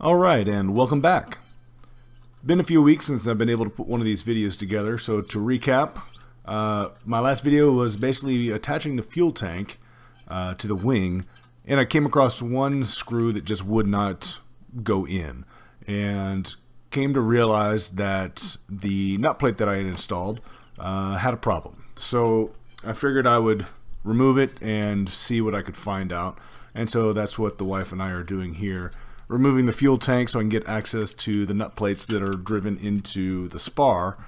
Alright, and welcome back. Been a few weeks since I've been able to put one of these videos together, so to recap, uh, my last video was basically attaching the fuel tank uh, to the wing, and I came across one screw that just would not go in, and came to realize that the nut plate that I had installed uh, had a problem. So I figured I would remove it and see what I could find out, and so that's what the wife and I are doing here removing the fuel tank so I can get access to the nut plates that are driven into the spar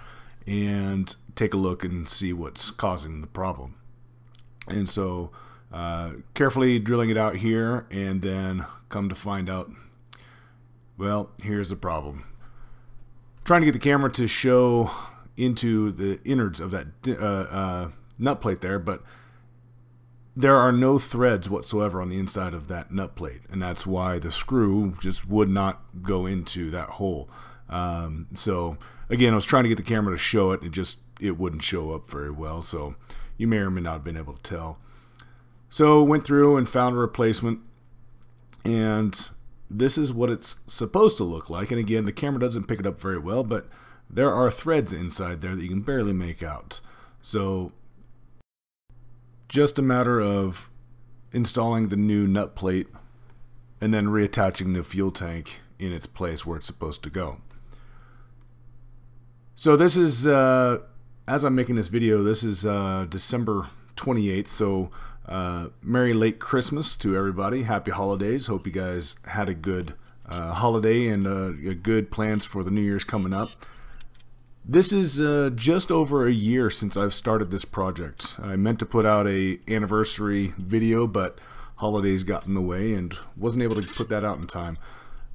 and take a look and see what's causing the problem. And so uh, carefully drilling it out here and then come to find out, well, here's the problem. Trying to get the camera to show into the innards of that uh, uh, nut plate there, but there are no threads whatsoever on the inside of that nut plate and that's why the screw just would not go into that hole. Um, so again I was trying to get the camera to show it it just it wouldn't show up very well so you may or may not have been able to tell. So went through and found a replacement and this is what it's supposed to look like and again the camera doesn't pick it up very well but there are threads inside there that you can barely make out. So just a matter of installing the new nut plate and then reattaching the fuel tank in its place where it's supposed to go. So this is, uh, as I'm making this video, this is uh, December 28th, so uh, Merry late Christmas to everybody. Happy holidays. Hope you guys had a good uh, holiday and uh, good plans for the New Year's coming up. This is uh, just over a year since I've started this project. I meant to put out a anniversary video, but holidays got in the way and wasn't able to put that out in time.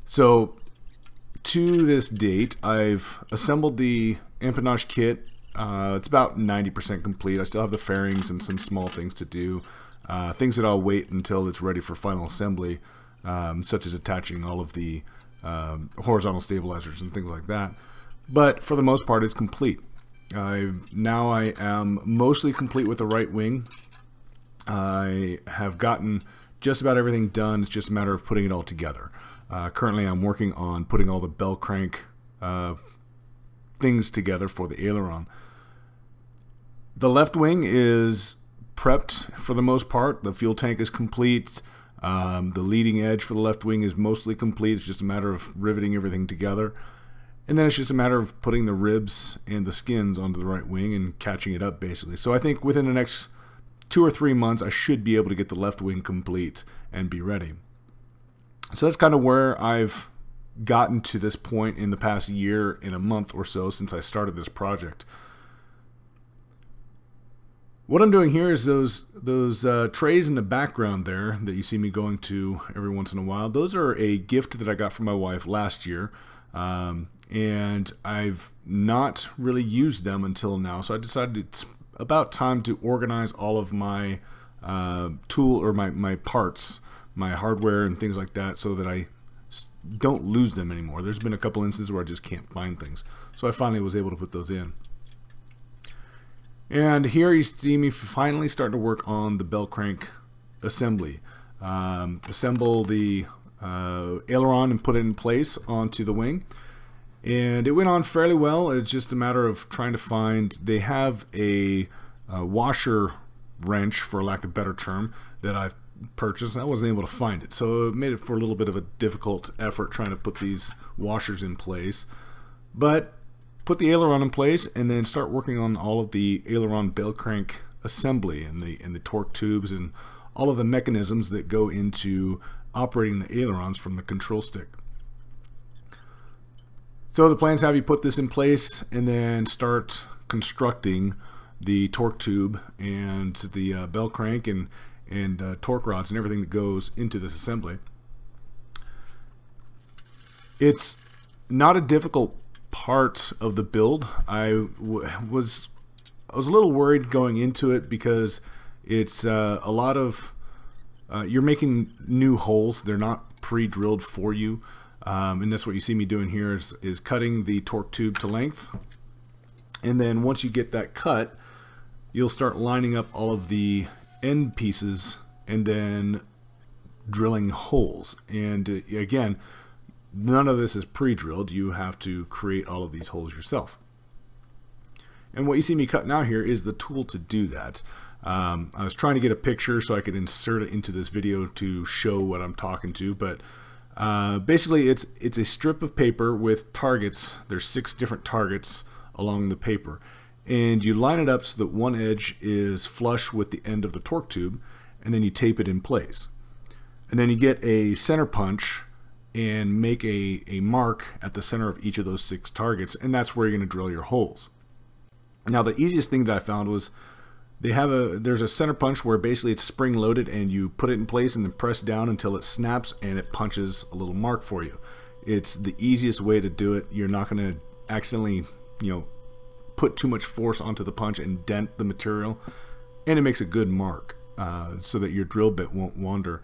So to this date, I've assembled the empennage kit. Uh, it's about 90% complete. I still have the fairings and some small things to do. Uh, things that I'll wait until it's ready for final assembly, um, such as attaching all of the um, horizontal stabilizers and things like that but for the most part it's complete. I now I am mostly complete with the right wing. I have gotten just about everything done. It's just a matter of putting it all together. Uh, currently, I'm working on putting all the bell crank uh, things together for the aileron. The left wing is prepped for the most part. The fuel tank is complete. Um, the leading edge for the left wing is mostly complete. It's just a matter of riveting everything together. And then it's just a matter of putting the ribs and the skins onto the right wing and catching it up basically. So I think within the next two or three months, I should be able to get the left wing complete and be ready. So that's kind of where I've gotten to this point in the past year in a month or so since I started this project. What I'm doing here is those those uh, trays in the background there that you see me going to every once in a while. Those are a gift that I got from my wife last year. Um, and I've not really used them until now. So I decided it's about time to organize all of my uh, tool or my, my parts, my hardware and things like that so that I don't lose them anymore. There's been a couple instances where I just can't find things. So I finally was able to put those in. And here you see me finally starting to work on the bell crank assembly. Um, assemble the uh, aileron and put it in place onto the wing and it went on fairly well. It's just a matter of trying to find. They have a, a washer wrench, for lack of a better term, that I've purchased. I wasn't able to find it, so it made it for a little bit of a difficult effort trying to put these washers in place. But put the aileron in place, and then start working on all of the aileron bell crank assembly and the and the torque tubes and all of the mechanisms that go into operating the ailerons from the control stick. So the plans have you put this in place and then start constructing the torque tube and the uh, bell crank and, and uh, torque rods and everything that goes into this assembly. It's not a difficult part of the build. I was I was a little worried going into it because it's uh, a lot of uh, you're making new holes. They're not pre-drilled for you. Um, and that's what you see me doing here is, is cutting the torque tube to length. And then once you get that cut, you'll start lining up all of the end pieces and then drilling holes. And uh, again, none of this is pre-drilled. You have to create all of these holes yourself. And what you see me cutting out here is the tool to do that. Um, I was trying to get a picture so I could insert it into this video to show what I'm talking to, but uh, basically it's it's a strip of paper with targets. There's six different targets along the paper. And you line it up so that one edge is flush with the end of the torque tube, and then you tape it in place. And then you get a center punch and make a, a mark at the center of each of those six targets, and that's where you're going to drill your holes. Now the easiest thing that I found was they have a there's a center punch where basically it's spring loaded and you put it in place and then press down until it snaps and it punches a little mark for you. It's the easiest way to do it. You're not going to accidentally, you know, put too much force onto the punch and dent the material and it makes a good mark uh, so that your drill bit won't wander.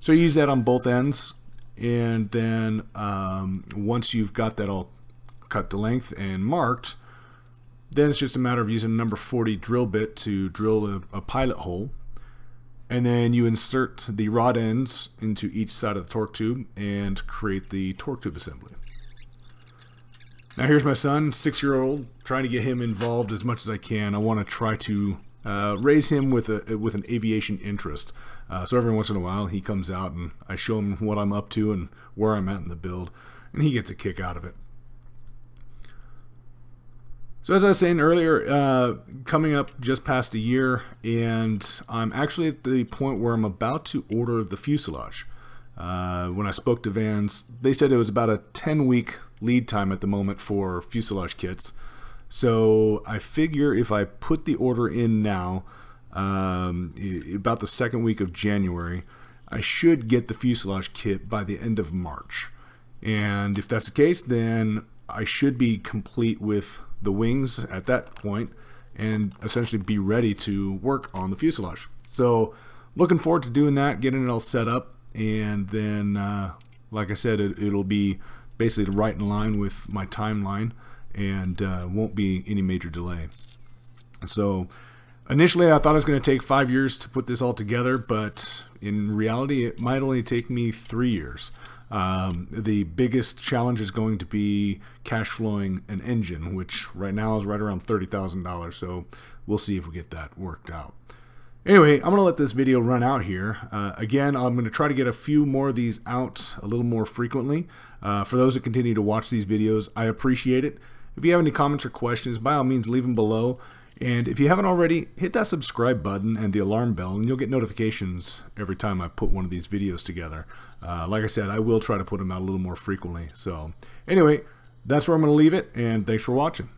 So you use that on both ends and then um, once you've got that all cut to length and marked then it's just a matter of using a number 40 drill bit to drill a, a pilot hole. And then you insert the rod ends into each side of the torque tube and create the torque tube assembly. Now here's my son, six-year-old, trying to get him involved as much as I can. I want to try to uh, raise him with a with an aviation interest. Uh, so every once in a while he comes out and I show him what I'm up to and where I'm at in the build, and he gets a kick out of it. So as I was saying earlier, uh, coming up just past a year, and I'm actually at the point where I'm about to order the fuselage. Uh, when I spoke to Van's, they said it was about a 10 week lead time at the moment for fuselage kits. So I figure if I put the order in now, um, about the second week of January, I should get the fuselage kit by the end of March. And if that's the case, then I should be complete with the wings at that point and essentially be ready to work on the fuselage. So looking forward to doing that, getting it all set up, and then, uh, like I said, it, will be basically right in line with my timeline and uh, won't be any major delay. So initially I thought it was going to take five years to put this all together, but in reality it might only take me three years. Um, the biggest challenge is going to be cash flowing an engine, which right now is right around $30,000. So we'll see if we get that worked out. Anyway, I'm going to let this video run out here. Uh, again, I'm going to try to get a few more of these out a little more frequently. Uh, for those that continue to watch these videos, I appreciate it. If you have any comments or questions, by all means, leave them below. And if you haven't already, hit that subscribe button and the alarm bell, and you'll get notifications every time I put one of these videos together. Uh, like I said, I will try to put them out a little more frequently. So anyway, that's where I'm going to leave it, and thanks for watching.